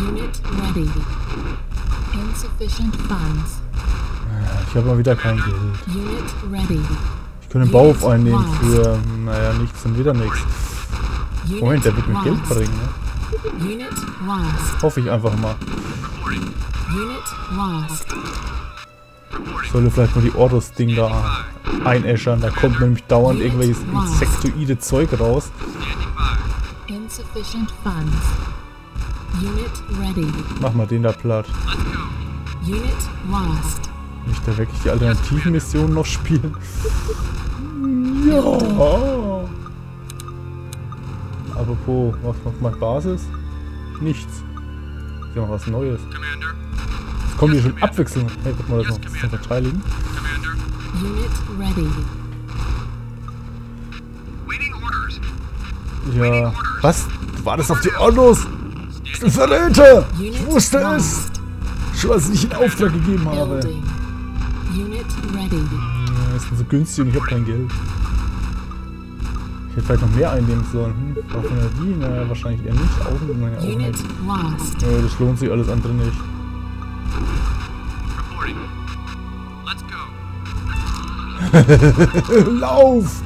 Unit ready. Insufficient funds. Ich habe mal wieder kein Geld. Unit ready. Ich könnte einen Bauhof einnehmen für, naja, nichts und wieder nichts. Moment, der wird mir Geld bringen, ne? Unit lost. Hoffe ich einfach mal. Unit lost. Ich sollte vielleicht nur die Ordos-Ding da einäschern. Da kommt nämlich dauernd irgendwelches insektoide Zeug raus. Insufficient funds. Unit ready. Mach mal den da platt. Unit lost. Nicht da wirklich die alternativen Missionen noch spielen. Ja. Apropos, was macht meine Basis? Nichts. Ist ja noch was Neues. Es kommt hier schon Abwechslung. Hey, guck mal, das noch Verteidigen. Ready. Waiting orders. Ja. Was? Du wartest auf die Ordos! Sind Verräter! Ich wusste es! Schon als ich nicht in Auftrag gegeben habe. Building. Unit ready. Ja, Das ist so günstig und ich habe kein Geld. Ich hätte vielleicht noch mehr einnehmen sollen. Hm, brauchen wir die? Naja, wahrscheinlich eher nicht. Naja, auch Unit nicht. Ja, das lohnt sich alles andere nicht. Reporting. Let's go. Lauf!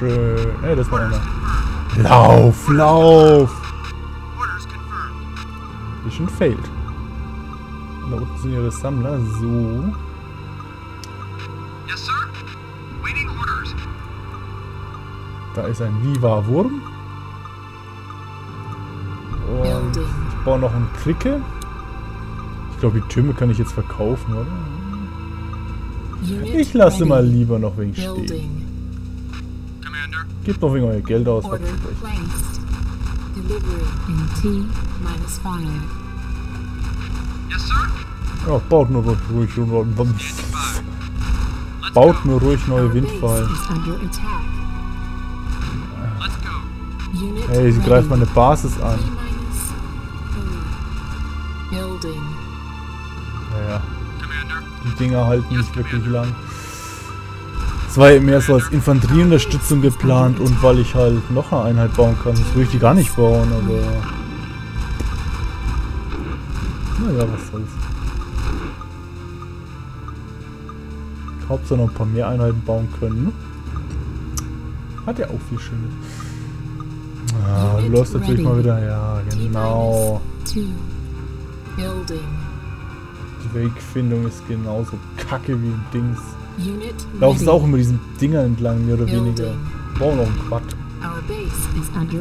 Schön. Ey, das war einer. Lauf, lauf! Mission failed. Da unten sind ihre Sammler. So. Yes, sir. Waiting orders. Da ist ein Viva-Wurm. Und ich baue noch einen Kricke. Ich glaube, die Türme kann ich jetzt verkaufen, oder? Ich lasse mal lieber noch wegen stehen. Gebt noch wegen euer Geld aus, Order placed. Delivery in T minus five. Yes, sir. Ja, baut nur ruhig, Let's baut nur ruhig neue Windfallen. Hey, sie greift meine Basis an. Naja, die Dinger halten nicht wirklich lang. Es war ja mehr so als Infanterieunterstützung geplant und weil ich halt noch eine Einheit bauen kann. Sonst würde ich die gar nicht bauen, aber... Naja, was soll's. Hauptsache noch ein paar mehr Einheiten bauen können. ne? Hat ja auch viel Schönes. Ah, du läufst natürlich mal wieder. Ja, genau. Die Wegfindung ist genauso kacke wie im Dings. Ready. auch immer diesen Dinger entlang, mehr oder weniger. Brauchen noch einen Quad.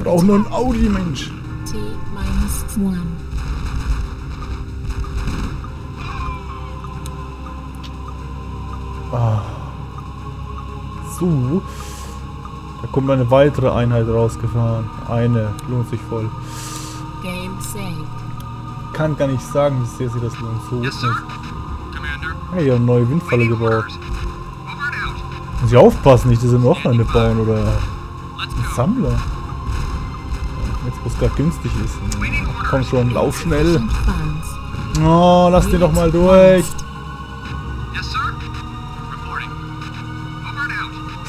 Brauchen nur einen Audi, Mensch. T minus one. Ah. So. Da kommt eine weitere Einheit rausgefahren. Eine. Lohnt sich voll. Game saved. Kann gar nicht sagen, wie sehr sie das lohnt. So Yes, ist sir. es. Commander. Hey, eine neue Windfalle gebaut. Muss ich aufpassen, nicht, dass sie noch eine bauen oder go. Sammler. Jetzt, wo es gerade günstig ist. Komm schon, lauf schnell. Oh, lass den doch mal durch.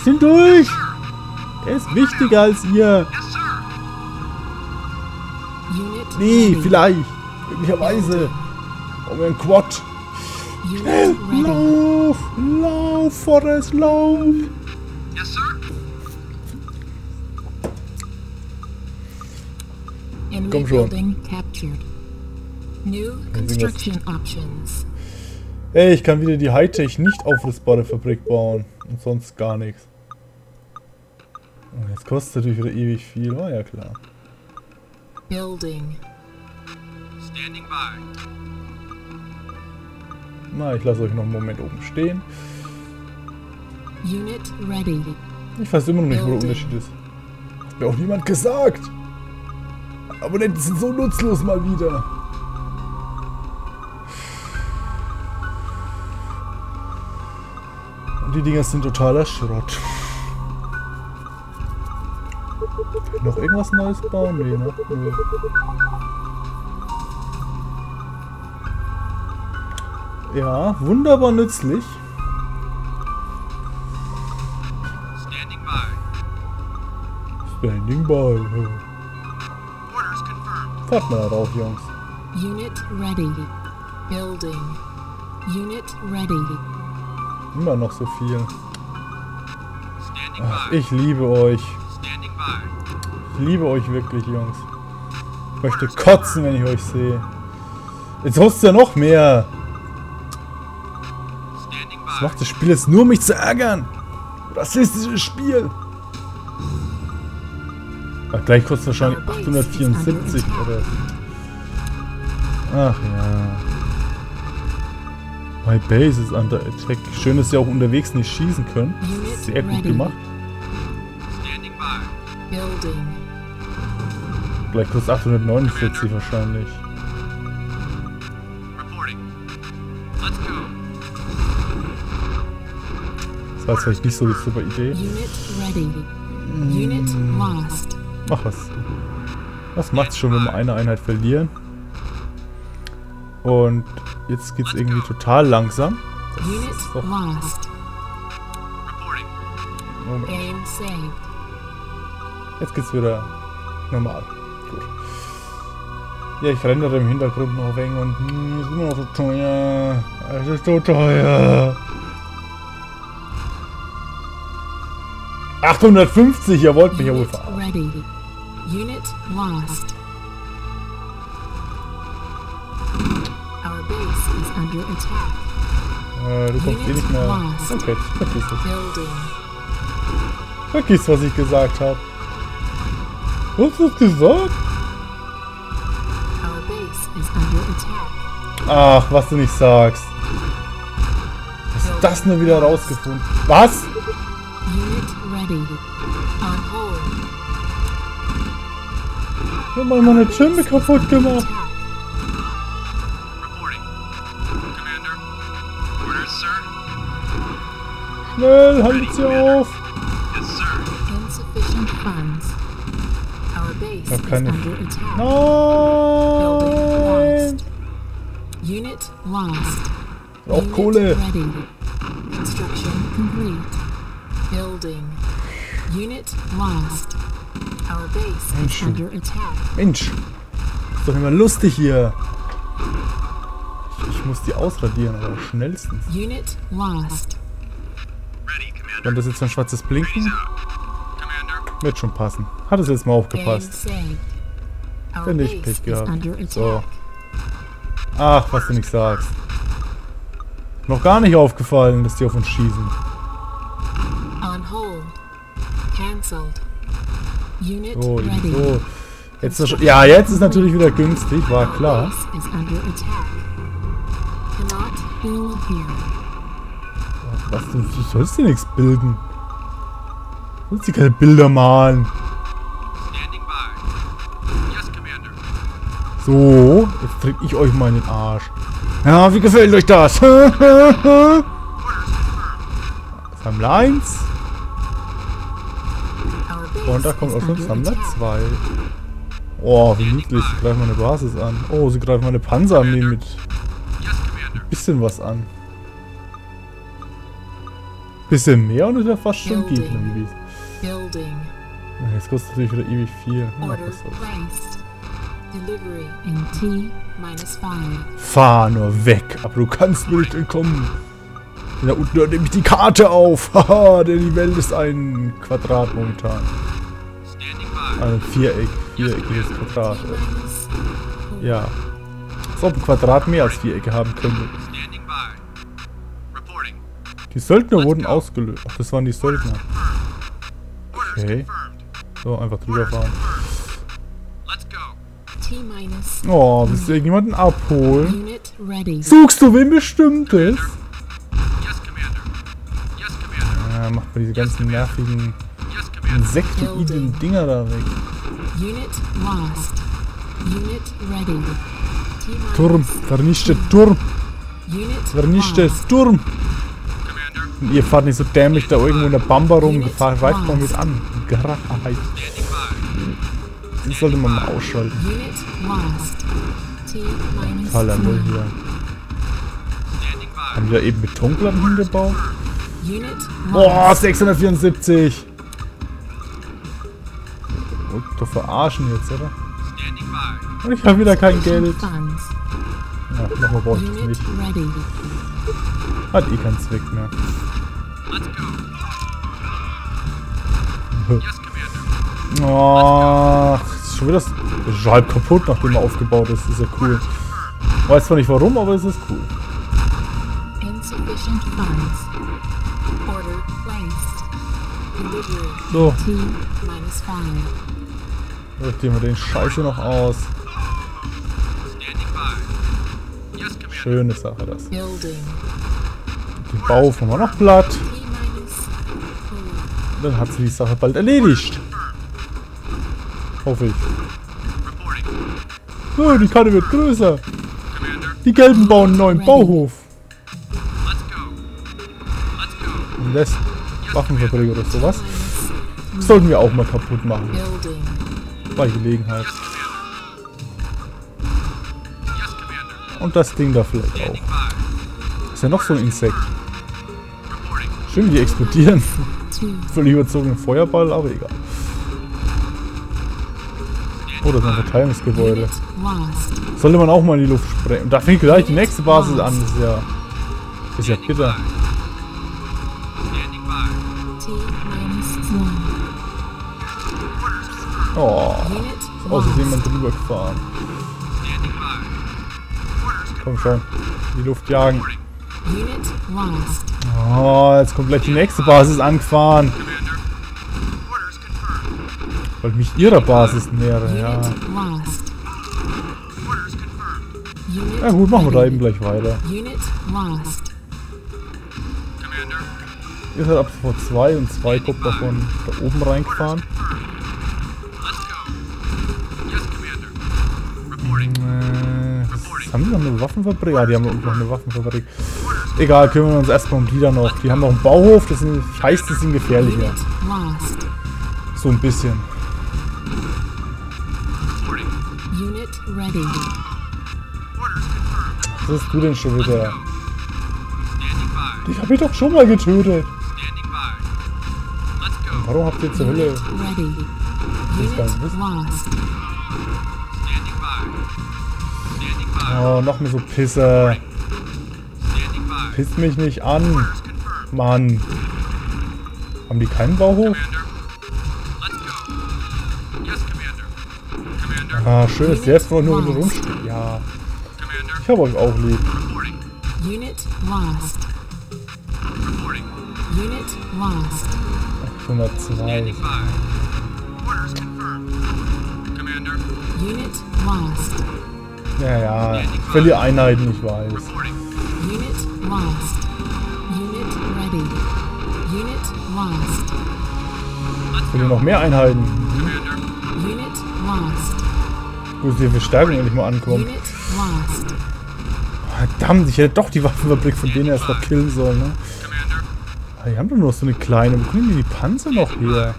Sind durch. Er ist wichtiger als ihr. Nee, vielleicht. Möglicherweise. Oh, ein Quad. Unit ready. Lauf, lauf, Forrest, lauf. Yes, sir. Enemy Komm schon. Ey, ich kann wieder die Hightech nicht aufrüstbare Fabrik bauen. Und sonst gar nichts. Jetzt kostet es natürlich wieder ewig viel. Oh ja, klar. Building. Standing by. Na, ich lasse euch noch einen Moment oben stehen. Unit ready. Ich weiß immer noch nicht, wo der Unterschied ist. Hat mir auch niemand gesagt. Abonnenten sind so nutzlos mal wieder. Und die Dinger sind totaler Schrott. Noch irgendwas Neues bauen? Nee, ne? Nö. Ja, wunderbar nützlich. Standing by. Standing by. Orders Fahrt mal darauf, Jungs. Unit ready. Building. Unit ready. Immer noch so viel. Standing Ach, by. ich liebe euch. Standing by. Ich liebe euch wirklich, Jungs. Ich möchte kotzen, wenn ich euch sehe. Jetzt du ja noch mehr. By. macht das Spiel jetzt nur, um mich zu ärgern. Rassistisches Spiel. Ach, gleich kostet es wahrscheinlich 874 oder Ach ja. My base is under attack. Schön, dass sie auch unterwegs nicht schießen können. Sehr gut gemacht. Gleich kostet 849 wahrscheinlich. War jetzt vielleicht nicht so die super Idee. Mach was. Was macht's schon, wenn wir eine Einheit verlieren? Und jetzt geht's irgendwie total langsam. Das ist doch... Moment. Jetzt geht's wieder normal. Gut. Ja, ich rendere im Hintergrund noch wegen und hm, ist immer noch so teuer. Es ist so teuer. 850, ihr wollt mich ja wohl verarschen. ready. Unit lost. Our base is under attack. Äh, du kommst eh nicht mehr. Okay, vergiss es. Building. Vergiss, was ich gesagt habe. Was hast du gesagt? Our base is under attack. Ach, was du nicht sagst. Was ist das nur wieder rausgefunden? Was? Ready. On hold. Ich hab mal meine Stimme kaputt gemacht. Attack. Reporting. Commander. Orders, sir. Schnell, haltet sie auf. Yes, sir. Insufficient funds. Our base hab is keine- under attack. Nein. Unit lost. Auch Kohle. Construction complete. Building. Unit lost. Our base Mensch, is under attack. Mensch. Ist doch immer lustig hier. Ich, ich muss die ausradieren, aber schnellstens. Unit lost. Ready, Commander. Wenn das jetzt so ein schwarzes Blinken, wird schon passen. Hat es jetzt mal aufgepasst. nicht, base Pech gehabt. So. Ach, was du nicht sagst. Noch gar nicht aufgefallen, dass die auf uns schießen. Unit So, ready. so. Jetzt ist schon, ja, jetzt ist natürlich wieder günstig, war klar. Was, du, du sollst dir nichts bilden. Du sollst dir keine Bilder malen. So, jetzt tritt ich euch mal in den Arsch. Ja, wie gefällt euch das? Sammler 1. Und da kommt auch schon Sammler attack. 2. Oh, wie niedlich. Sie greifen meine Basis an. Oh, sie greifen meine Panzerarmee mit Commander. bisschen was an. Bisschen mehr und es wäre fast schon. Gegner gewesen. Ja, Jetzt kostet natürlich wieder ewig viel. 5. Fahr nur weg, aber du kannst nicht entkommen. Da unten hört nämlich die Karte auf. Haha, denn die Welt ist ein Quadrat momentan. Ein Viereck, viereckiges Quadrat. T minus 4. Ja. Als ob ein Quadrat mehr als Vierecke haben könnte. Die Söldner wurden ausgelöst. Ach, das waren die Söldner. Okay. So, einfach drüber fahren. Oh, willst du irgendjemanden abholen? Suchst du wen bestimmtes? Ja, macht mal diese ganzen nervigen Insektoiden Dinger da weg. Turm, vernichtet Turm, vernichtet lost. Turm. Und ihr fahrt nicht so dämlich da irgendwo in der Bamba rum, reicht mal mit an. Gereit. Das sollte man mal ausschalten. Müll 9. hier. Haben da eben Betonplatten hingebaut? Boah, lost. 674! Wollt doch verarschen jetzt, oder? Und ich habe wieder kein Geld. Ja, nochmal brauche ich das nicht. Hat eh keinen Zweck mehr. Ach, ist schon wieder das das ist schon halb kaputt, nachdem er aufgebaut ist. Ist ja cool. Weiß zwar nicht warum, aber es ist cool. Insufficient funds. So, richten wir den Scheiße noch aus. Schöne Sache das. Building. Den Bau haben wir noch platt. Dann hat sie die Sache bald erledigt. Hoffe ich. Oh, die Karte wird größer. Die Gelben bauen einen neuen Bauhof. Und lässt Waffenfabrik oder sowas. Sollten wir auch mal kaputt machen. Bei Gelegenheit. Und das Ding da vielleicht auch. Ist ja noch so ein Insekt. Schön, wie die explodieren. Völlig überzogenen Feuerball, aber egal. Oh, das ist ein lost. Sollte man auch mal in die Luft sprengen. Und da fängt gleich die nächste Basis an. Das ist ja, ist ja bitter. Oh, aus ist lost. jemand drüber gefahren. Komm schon, die Luft jagen. Oh, jetzt kommt gleich die nächste Basis angefahren. Weil mich ihrer Basis nähere, ja. Unit Ja gut, machen wir da eben gleich weiter. Ihr seid ab sofort zwei und zwei kommt davon da oben reingefahren. Äh, haben die noch eine Waffenfabrik? Ja, die haben noch eine Waffenfabrik. Egal, kümmern wir uns erstmal um die da noch. Die haben noch einen Bauhof, das sind, heißt, die sind gefährlicher. So ein bisschen. Was hast du denn schon wieder? Go. Standing by. Ich hab mich doch schon mal getötet. Warum habt ihr zur Hölle? Ready. Das gar nicht wissen. Oh, noch mehr so by. Pisst mich nicht an. Mann. Haben die keinen Bauhof? Ah, schön, dass der jetzt nur rumsteht. Ja, ich hab euch auch lieb. Unit lost. Unit lost. 102. Standing by. Orders confirmed. Commander. Unit lost. Ja, ja, ich verliere Einheiten, ich weiß. Unit lost. Unit ready. Unit lost. Ich go. noch mehr Einheiten. Commander. Unit lost. Gut, die Verstärkung endlich mal ankommt. Unit lost. Verdammt, ich hätte doch die Waffenfabrik von denen erst noch killen sollen, ne? Ah, Die haben doch nur so eine kleine. Wo kommen denn die Panzer noch her?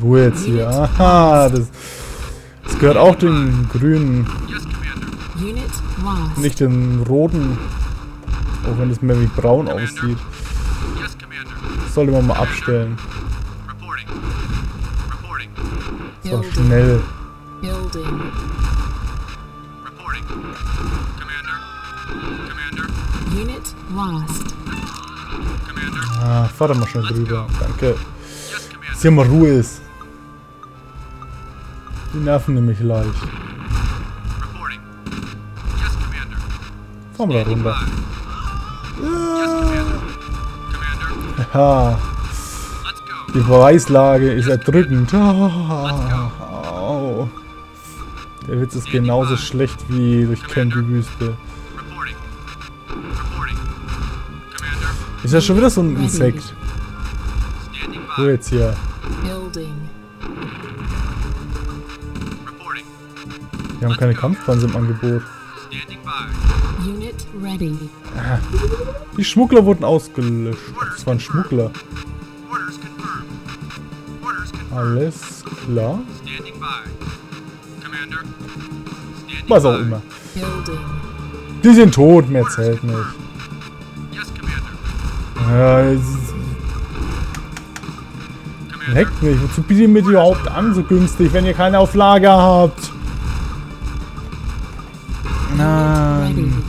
Ruhe jetzt hier. Aha, das gehört auch den grünen, nicht den roten. Auch wenn es mehr wie braun aussieht. Das sollte man mal abstellen. So schnell. Ah, fahr da mal schnell drüber. Danke. Dass hier mal Ruhe ist. Die nerven nämlich leicht. Fahren wir da runter. go. die Beweislage ist erdrückend. Au. Der Witz ist genauso schlecht wie durch Camp die Wüste. Ist ja schon wieder so ein Insekt. Wo jetzt hier? Building. Wir haben keine Kampfpanzer im Angebot. Die Schmuggler wurden ausgelöscht. Das waren Schmuggler. Alles klar. Was auch immer. Die sind tot, mehr zählt nicht. Ja. Leckt mich. Wozu bietet ihr mir die überhaupt an, so günstig, wenn ihr keine Auflage habt? Nein.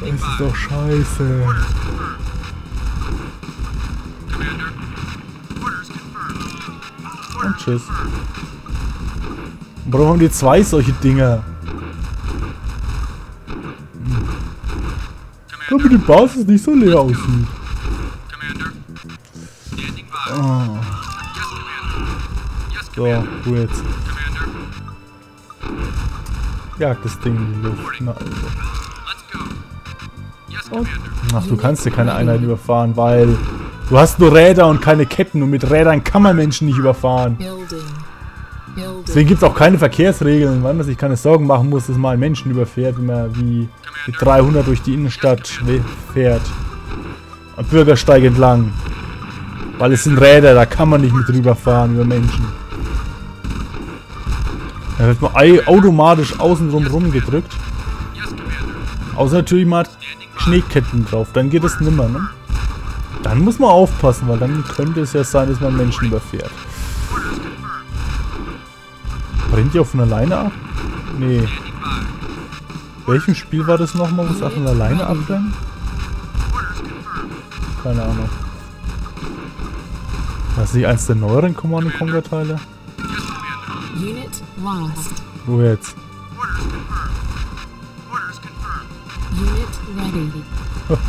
Das ist doch scheiße. Und tschüss. Warum haben die zwei solche Dinger? Damit die Basis nicht so leer aussieht. Oh. Yes, so, Commander. Jagt das Ding in die Luft. Na, also. Und, ach, du kannst ja keine Einheit überfahren, weil du hast nur Räder und keine Ketten und mit Rädern kann man Menschen nicht überfahren. Deswegen gibt es auch keine Verkehrsregeln, wann man sich keine Sorgen machen muss, dass mal ein Menschen überfährt, wenn man wie mit 300 durch die Innenstadt fährt. Am Bürgersteig entlang. Weil es sind Räder, da kann man nicht mit rüberfahren über Menschen. Da wird man automatisch außenrum rumgedrückt. Außer natürlich mal Schneeketten drauf, dann geht es nimmer, ne? Dann muss man aufpassen, weil dann könnte es ja sein, dass man Menschen überfährt. Brennt die auch von alleine ab? Nee. Welchem Spiel war das nochmal, wo es von alleine confirmed. Keine Ahnung. Das nicht eins der neueren Command Conquer Teile? Commander. Unit lost. Wo jetzt? Orders confirmed. Orders confirmed. Unit ready.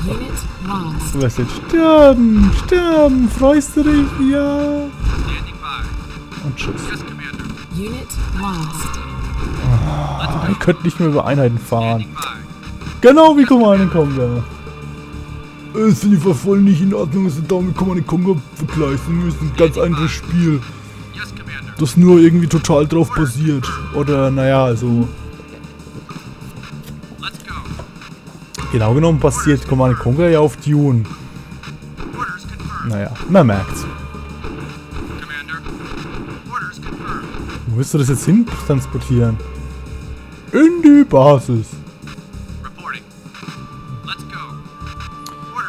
Unit lost. Du wirst jetzt sterben, sterben, freust du dich? Ja. Standing by. Und tschüss. Yes, Commander. Unit lost. Ah, ihr könnt nicht mehr über Einheiten fahren. Genau wie Command Conquer. Es lief voll nicht in Ordnung, dass wir damit Command Conquer vergleichen müssen. Ganz anderes Spiel. Das nur irgendwie total drauf basiert. Oder naja, also genau genommen basiert Command Conquer ja auf Dune. Naja, man merkt's. Wo willst du das jetzt hin transportieren? In die Basis.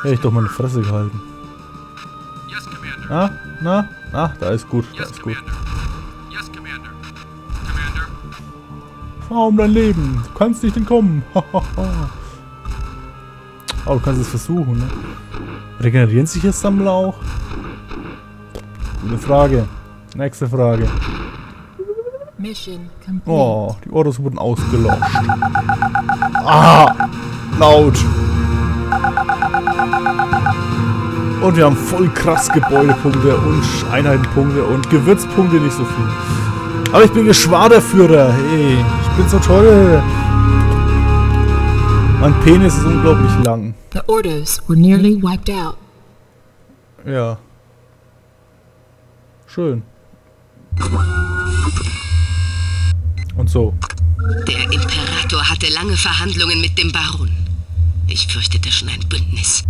Hätte ich doch meine Fresse gehalten. Commander. Na, na, na, da ist gut, da ist gut. Fahr um dein Leben. Du kannst nicht entkommen. Aber du kannst es versuchen, ne? Regenerieren sich hier Sammler auch? Gute Frage. Nächste Frage. Mission complete. Oh, die Autos wurden ausgelöscht. Ah, laut. Und wir haben voll krass Gebäudepunkte und Einheitenpunkte und Gewürzpunkte nicht so viel. Aber ich bin Geschwaderführer. Hey, ich bin so toll. Mein Penis ist unglaublich lang. The orders were nearly wiped out. Ja. Schön. Und so. Der Imperator hatte lange Verhandlungen mit dem Baron. Ich fürchtete schon ein Bündnis.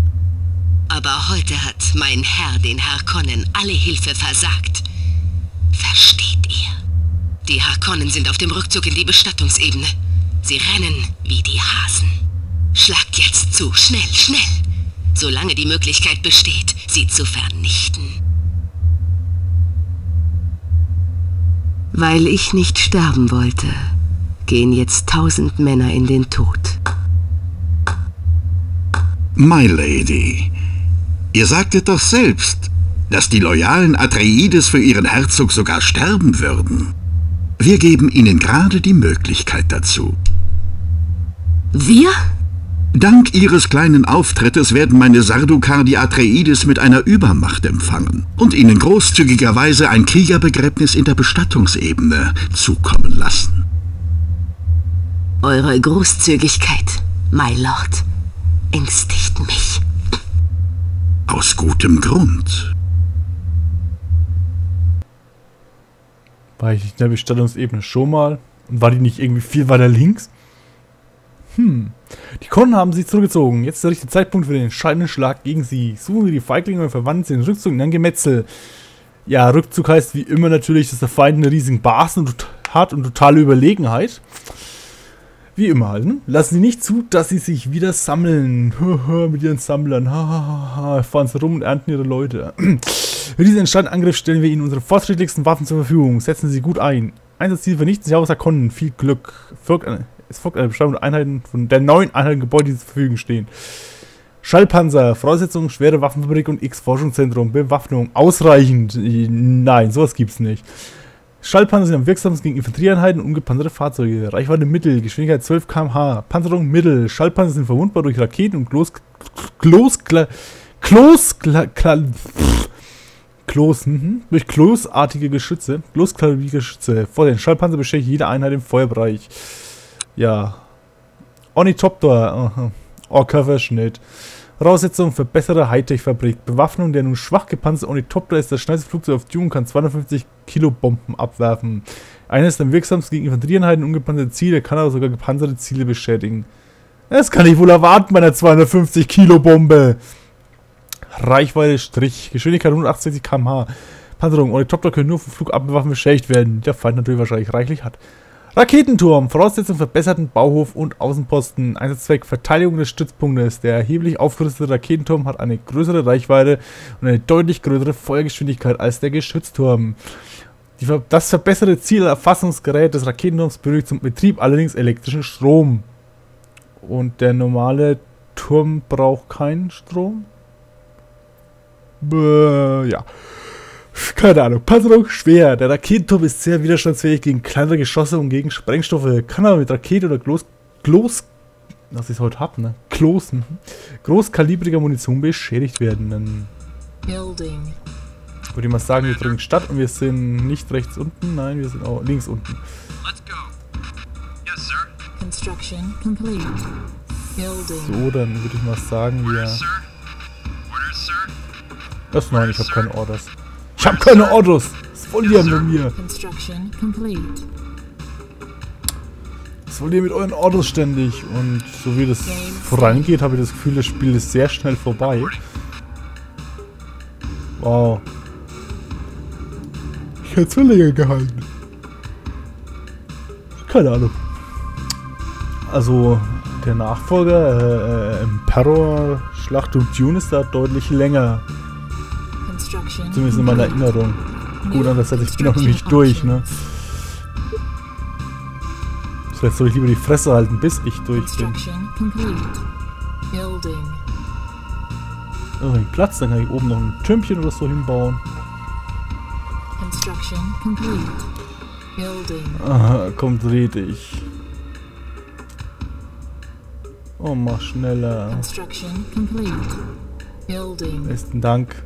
Aber heute hat mein Herr den Harkonnen alle Hilfe versagt. Versteht ihr? Die Harkonnen sind auf dem Rückzug in die Bestattungsebene. Sie rennen wie die Hasen. Schlagt jetzt zu, schnell, schnell. Solange die Möglichkeit besteht, sie zu vernichten. Weil ich nicht sterben wollte, gehen jetzt tausend Männer in den Tod. My Lady, ihr sagtet doch selbst, dass die loyalen Atreides für ihren Herzog sogar sterben würden. Wir geben ihnen gerade die Möglichkeit dazu. Wir? Dank ihres kleinen Auftrittes werden meine Sardukar die Atreides mit einer Übermacht empfangen und ihnen großzügigerweise ein Kriegerbegräbnis in der Bestattungsebene zukommen lassen. Eure Großzügigkeit, my Lord, ängstigt. Aus gutem Grund. War ich in der Bestattungsebene schon mal? Und war die nicht irgendwie viel weiter links? Hm. Die Konnen haben sich zurückgezogen. Jetzt ist der richtige Zeitpunkt für den entscheidenden Schlag gegen sie. Suchen wir die Feiglinge und verwandeln sie in Rückzug in ein Gemetzel. Ja, Rückzug heißt wie immer natürlich, dass der Feind eine riesige Basen hat und totale Überlegenheit. Wie immer halt, ne? Lassen Sie nicht zu, dass sie sich wieder sammeln. Mit ihren Sammlern. Fahren sie rum und ernten ihre Leute. Für diesen entscheidenden Angriff stellen wir Ihnen unsere fortschrittlichsten Waffen zur Verfügung. Setzen Sie gut ein. Einsatzziel vernichten Sie außer Konnen. Viel Glück. Folgt eine, es folgt eine Beschreibung der Einheiten von der neuen Einheiten Gebäude, die zur Verfügung stehen. Schallpanzer, Voraussetzungen, schwere Waffenfabrik und X-Forschungszentrum, Bewaffnung, ausreichend. Nein, sowas gibt's nicht. Schallpanzer sind am wirksamsten gegen Infanterieeinheiten und ungepanzerte Fahrzeuge. Reichweite Mittel, Geschwindigkeit 12 km/h, Panzerung Mittel. Schallpanzer sind verwundbar durch Raketen und Klos... Klos... Klos... Klos... Mhm. durch klosartige Geschütze, klosklarige Geschütze. Vor den Schallpanzer beschädigt jede Einheit im Feuerbereich. Ja. Ornithopter, aha. Orca-Verschnitt. Voraussetzung für bessere Hightech-Fabrik. Bewaffnung der nun schwach gepanzerte Ornithopter ist das schnellste Flugzeug auf Dune und kann 250 Kilo Bomben abwerfen. Eines der wirksamsten gegen Infanterieeinheiten ungepanzerte Ziele, kann aber sogar gepanzerte Ziele beschädigen. Das kann ich wohl erwarten bei einer 250 Kilo Bombe. Reichweite Strich, Geschwindigkeit 168 km/h. Panzerung, Ornithopter können nur vom Flugabwehrwaffen beschädigt werden, der Feind natürlich wahrscheinlich reichlich hat. Raketenturm, Voraussetzung verbesserten Bauhof und Außenposten, Einsatzzweck Verteidigung des Stützpunktes. Der erheblich aufgerüstete Raketenturm hat eine größere Reichweite und eine deutlich größere Feuergeschwindigkeit als der Geschützturm. Die, das verbesserte Zielerfassungsgerät des Raketenturms benötigt zum Betrieb allerdings elektrischen Strom. Und der normale Turm braucht keinen Strom? Bäh, ja. Keine Ahnung. Panzerung schwer. Der Raketenturm ist sehr widerstandsfähig gegen kleinere Geschosse und gegen Sprengstoffe. Kann aber mit Rakete oder Glos... Glos... Was ich heute hab, ne? Klosen. Großkalibriger Munition beschädigt werden. Dann Building. würde ich mal sagen, wir drücken Stadt und wir sind nicht rechts unten. Nein, wir sind auch links unten. Let's go. Yes, sir. Construction complete. Building. So, dann würde ich mal sagen, wir... Orders, sir. Orders, sir. Das nein, ich habe keine Orders. Ich habe keine Orders! Was wollt ihr mit mir? Was wollt ihr mit euren Orders ständig? Und so wie das vorangeht, habe ich das Gefühl, das Spiel ist sehr schnell vorbei. Wow. Ich hätte länger gehalten. Keine Ahnung. Also, der Nachfolger, äh, äh, Emperor Schlacht um Dune ist da deutlich länger. Zumindest in meiner. Erinnerung. Gut, New andererseits, ich bin noch nicht durch, ne? Vielleicht soll ich lieber die Fresse halten, bis ich durch bin. Oh, den Platz, dann kann ich oben noch ein Türmchen oder so hinbauen. Aha, komm, dreh dich. Oh, mach schneller. Besten Dank.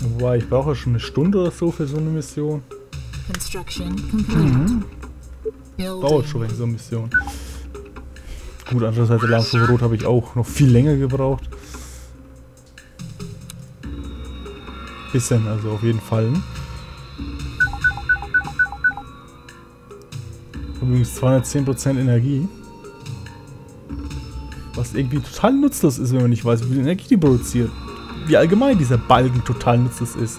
Wobei, ich brauche schon eine Stunde oder so für so eine Mission. Construction. Mhm. Dauert schon wegen so eine Mission. Gut, andererseits Alarm für Rot habe ich auch noch viel länger gebraucht. Bisschen, also auf jeden Fall. ne? Übrigens 210% Energie. Was irgendwie total nutzlos ist, wenn man nicht weiß, wie viel Energie die produziert. Wie allgemein dieser Balken total nutzlos ist.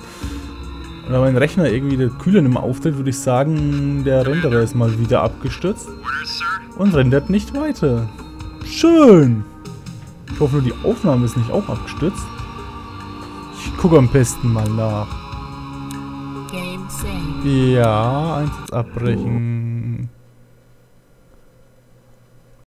Und da mein Rechner irgendwie der Kühler nicht mehr auftritt, würde ich sagen, der Renderer ist mal wieder abgestürzt und rendert nicht weiter. Schön. Ich hoffe nur, die Aufnahme ist nicht auch abgestürzt. Ich gucke am besten mal nach. Ja, Einsatz abbrechen.